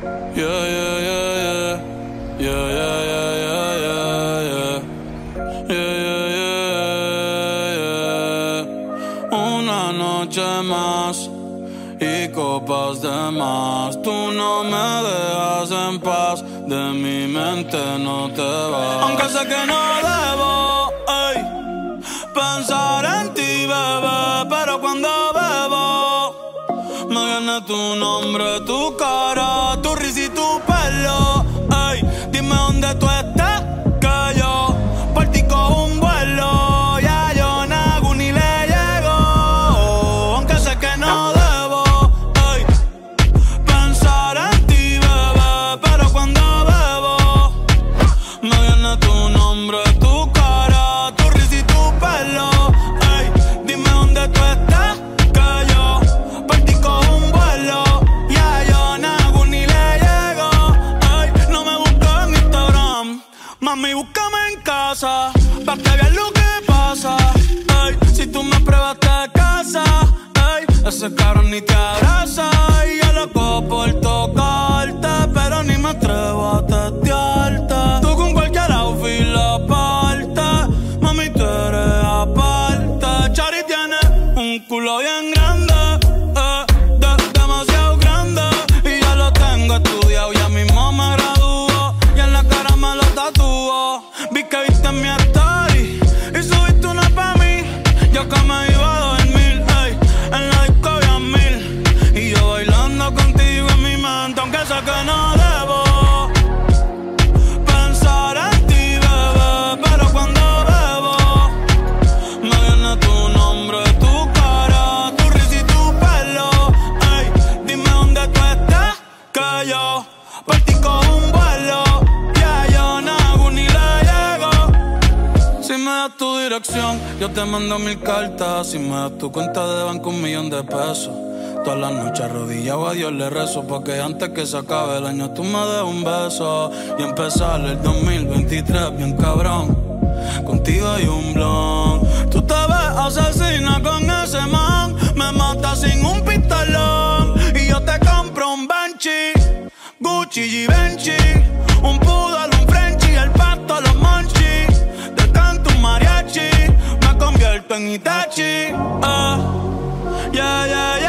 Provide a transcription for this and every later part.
Yeah, yeah, yeah, yeah. Yeah, yeah, yeah, yeah, yeah, yeah. Una noche más y copas de más. Tú no me dejas en paz, de mi mente no te vas. Aunque sé que no debo ey, pensar en ti, bebé, pero cuando viene tu nombre, tu cara, tu risa y tu mami, búscame en casa, pa' que veas lo que pasa. Ey, si tú me pruebas te casa, ey, ese cabrón ni te abraza. Y yo loco por tocarte, pero ni me atrevo a testearte. Tú con cualquier outfit la parte, mami, tú eres aparte. Chari tiene un culo bien mente, aunque sé que no debo pensar en ti, bebé. Pero cuando bebo, me viene tu nombre, tu cara, tu risa y tu pelo. Ey, dime dónde tú estás, que yo por ti cojo un vuelo. Ya yo nago ni le llego. Si me das tu dirección, yo te mando mil cartas. Si me das tu cuenta de banco, un millón de pesos. Todas las noches arrodillado. A Dios le rezo Porque antes que se acabe el año tú me des un beso. Y empezar el 2023 bien cabrón. Contigo hay un blon. Tú te ves asesina con ese man. Me mata sin un pistolón. Y yo te compro un Banshee Gucci Givenchy. Un poodle, un Frenchie El pato, los monchis De tanto un mariachi Me convierto en Itachi. Yeah, yeah, yeah.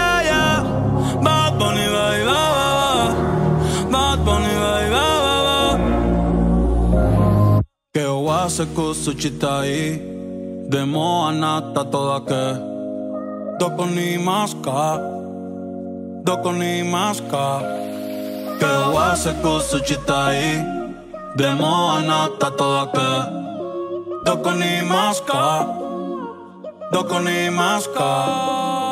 Асеку сучитаи, демо аната тодаке. Доко ни маска, доко ни маска. Кео асеку сучитаи, демо аната тодаке. Доко ни маска, доко ни маска.